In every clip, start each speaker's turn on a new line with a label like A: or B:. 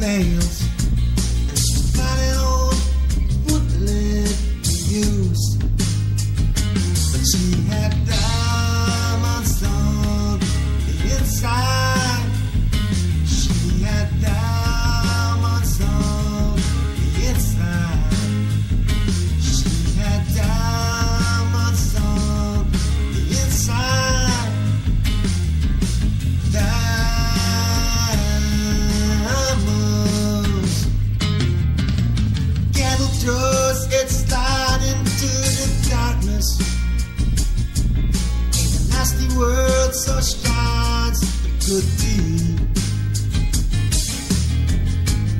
A: nails. Cause old would lid me use. But she had died. doors, it's light into the darkness. In a nasty world.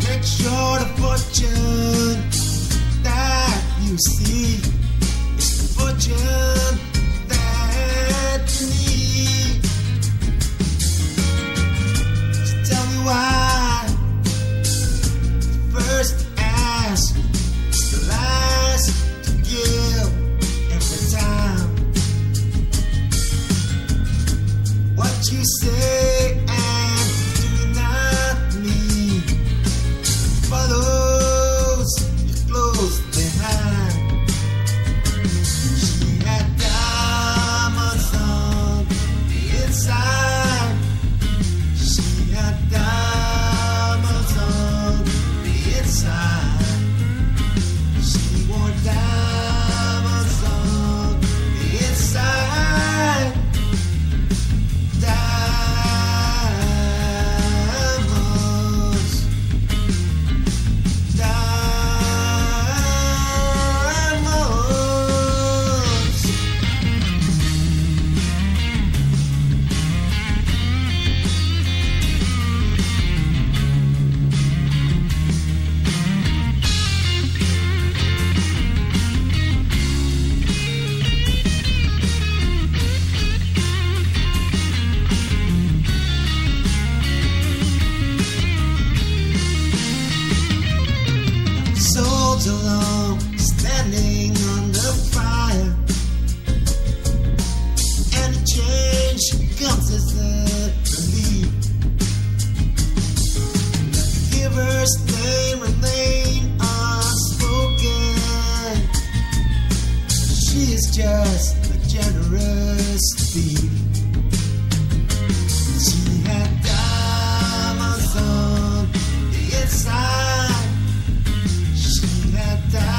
A: Make sure the fortune that you see. da da